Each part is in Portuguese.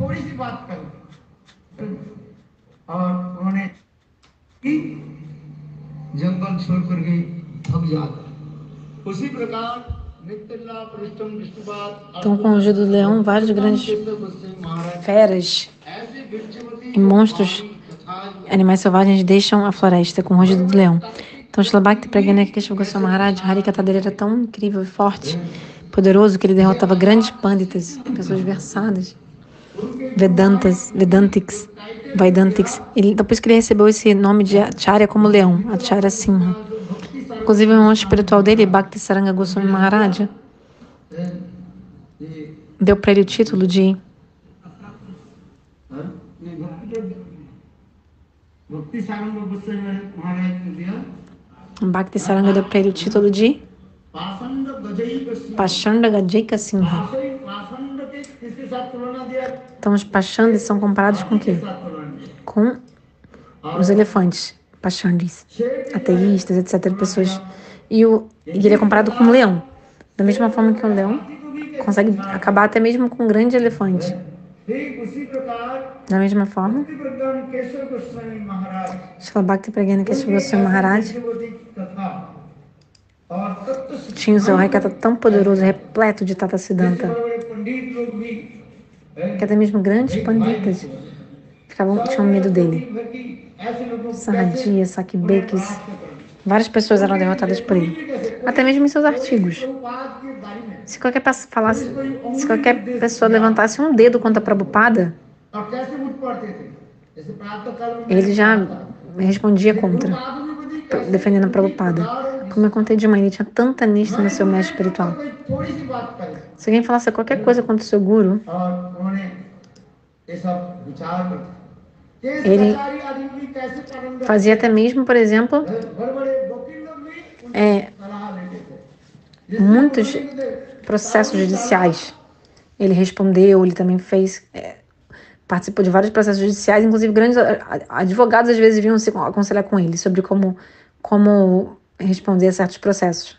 थोड़ी सी बात करूं और उन्होंने की जंगल छोड़ करके भग जाता उसी प्रकार नित्यला परिश्रम Vishnupad Então, com a ajuda do leão, vários grandes महाराज feras ऐसे भिक्षुवती e monstros, animais selvagens deixam a floresta com o rugido do leão. Então, Shlabhakti Pragyaneka Keshava Goswami Maharaj, Harikata dele era tão incrível e forte, poderoso, que ele derrotava grandes panditas, pessoas versadas, Vedantas, Vedantics, Vedantics. Ele, depois que ele recebeu esse nome de Acharya como leão, Acharya Simha. Inclusive, o monge espiritual dele, Bhakti Saranga Goswami Maharaj, deu para ele o título de Bhakti Saranga deu para ele o título de Pashanda Gajaika Simha. Então, os Pachandis são comparados com o quê? Com os elefantes, Pachandis, ateístas, etc. Pessoas. E, o, e ele é comparado com um leão. Da mesma forma que um leão consegue acabar até mesmo com um grande elefante. Da mesma forma, Shalabhakti Pragana Keshava é Goswami Maharaj tinha o seu Raikata tão poderoso, repleto de Tata Siddhanta que até mesmo grandes panditas ficavam, tinham medo dele. Sarradia, Sakibekis, várias pessoas eram derrotadas por ele, até mesmo em seus artigos. Se qualquer, falasse, se qualquer pessoa levantasse um dedo contra Prabhupada, ele já respondia contra, defendendo a Prabhupada. Como eu contei de manhã, ele tinha tanta lista no seu mestre espiritual. Se alguém falasse qualquer coisa contra o seu guru, ele fazia até mesmo, por exemplo, é, muitos processos judiciais. Ele respondeu, ele também fez, é, participou de vários processos judiciais, inclusive grandes advogados às vezes vinham se aconselhar com ele sobre como, como responder a certos processos.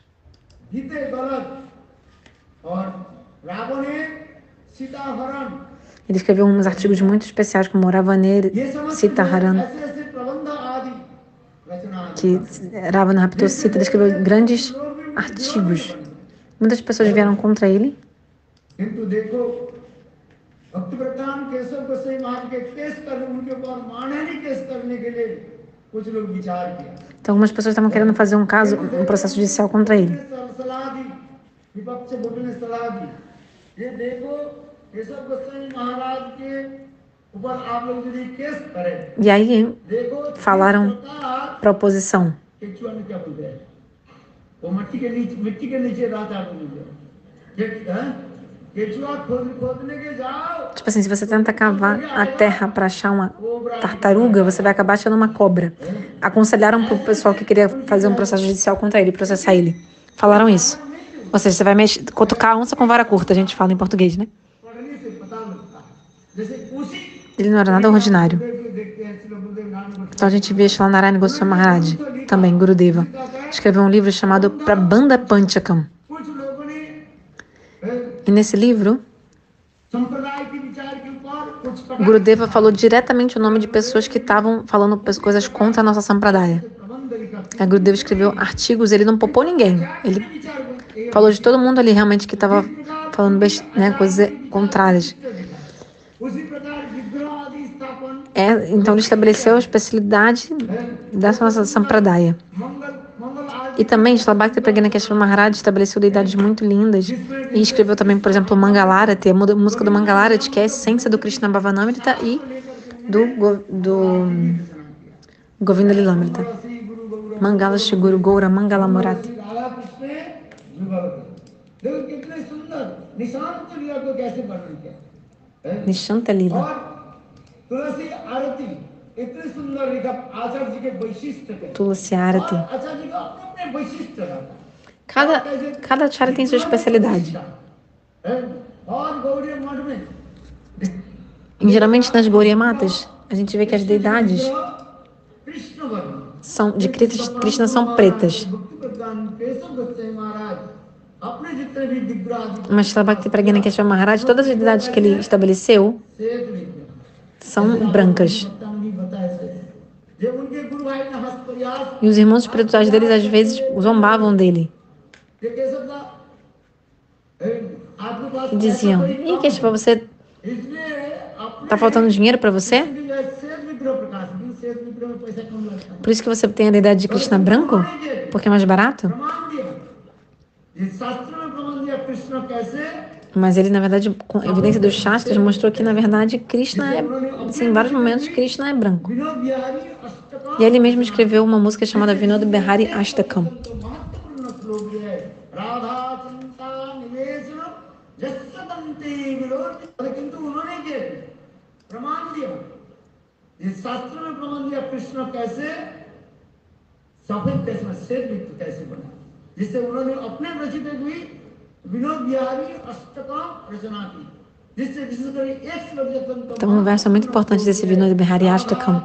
Ele escreveu uns artigos muito especiais, como Ravanir Sitaharan, que Ravana raptou Sita, ele escreveu grandes artigos. Muitas pessoas vieram contra ele. Então, algumas pessoas estavam querendo fazer um caso, um processo judicial contra ele. E aí falaram para a oposição. Tipo assim, se você tenta cavar a terra para achar uma tartaruga, você vai acabar achando uma cobra. Aconselharam pro pessoal que queria fazer um processo judicial contra ele, processar ele. Falaram isso. Ou seja, você vai mexer, cutucar a onça com vara curta, a gente fala em português, né? Ele não era nada ordinário. Então a gente vê Shalanarayana Goswami Maharaj, também Gurudeva, escreveu um livro chamado Prabandha Panchakam. E nesse livro, Gurudeva falou diretamente o nome de pessoas que estavam falando coisas contra a nossa Sampradaya. A Gurudeva escreveu artigos, ele não poupou ninguém. Ele falou de todo mundo ali realmente que estava falando né, coisas contrárias. É, então ele estabeleceu a especialidade dessa nossa Sampradaya. E também Shlabakti Pragyanakeshava Maharaj estabeleceu deidades muito lindas e escreveu também, por exemplo, Mangalarati, a música do Mangalarati, que é a essência do Krishna Bhavanamrita e do, do Govinda Lilamrita. Mangala Shiguru Goura Mangala Murati. Nishanta Lila. Tulsi Arati. Cada, cada acharya tem sua especialidade. E, geralmente nas Gauriya Matas, a gente vê que as deidades são, de Krishna são pretas. Mas Bhakti Pragna Keshava Maharaj, todas as deidades que ele estabeleceu são brancas. E os irmãos espirituais deles às vezes zombavam dele. E diziam: E que para você? Tá faltando dinheiro para você? Por isso que você tem a ideia de Krishna branco? Porque é mais barato? Mas ele, na verdade, com a evidência dos Shastras, mostrou que, na verdade, Krishna é. Assim, em vários momentos, Krishna é branco. विनोद बिहारी अष्टका E ele mesmo escreveu uma música chamada Vinod Behari Ashtakam. तो महत्वपूर्ण श्लोक ये है राधा चिंता निवेशन जस्सदंते विरोध किंतु उन्होंने के प्रमाण दिया ये शास्त्र में प्रमाण दिया कृष्ण कैसे सफेद कैसे श्वेत वित्त कैसे बना जिससे उन्होंने अपने रचित हुई विनोद बिहारी अष्टका रचना की जिससे विशेषकर एक श्लोक जतन तो Então, um verso muito importante desse Vinod Behari Ashtakam,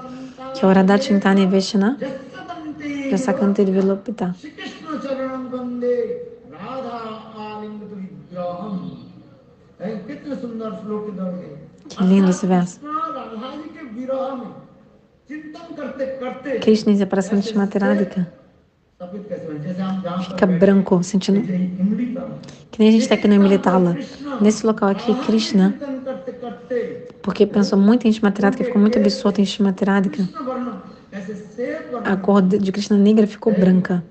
que Orada Chintani Veshana, Rasakante Vilopita. Que lindo esse verso. Krishna em separação de Shmateradika. Fica branco, sentindo. Que nem a gente está aqui no Imilitala. Nesse local aqui, Krishna porque pensou muito em Shmatrádica, ficou muito absorto em Shmatrádica. A cor de Krishna negra ficou branca.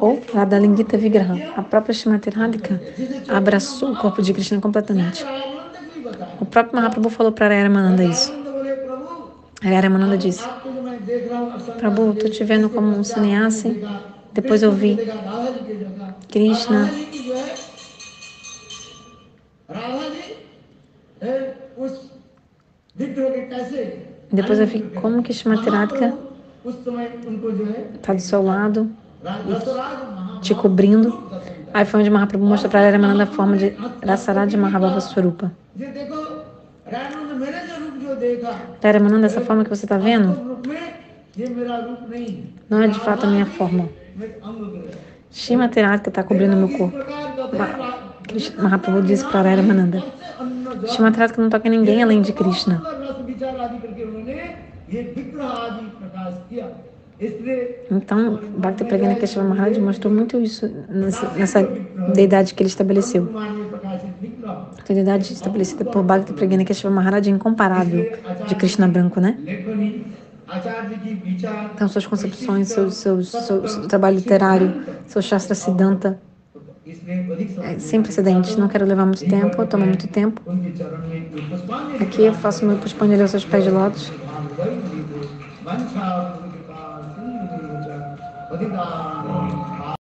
Ou Radha Lingita Vigraha, a própria Shmatrádica abraçou o corpo de Krishna completamente. O próprio Mahaprabhu falou para Arayaramananda isso. Arayaramananda disse: Prabhu, estou te vendo como um sannyasi. Depois eu vi Krishna. Depois eu vi como que Shrimati está do seu lado, te cobrindo. Aí foi onde Mahaprabhu mostrou para ela é a forma de Rasarad Mahabhava Swarupa estar emanando dessa forma que você está vendo não é de fato a minha forma. Shima Tiratka está cobrindo meu corpo. Mahaprabhu disse para Aramananda. Shima Tiratka não toca em ninguém além de Krishna. Então, Bhakti Pragana Keshava Maharaj mostrou muito isso nessa deidade que ele estabeleceu autoridade estabelecida por Bhakti Pragna Keshava Maharaj é incomparável de Krishna Branco, né? Então, suas concepções, seu, seu, seu, seu trabalho literário, seu Shastra Siddhanta é sem precedentes. Não quero levar muito tempo, tomar muito tempo. Aqui eu faço meu puspanjali aos seus pés de lótus.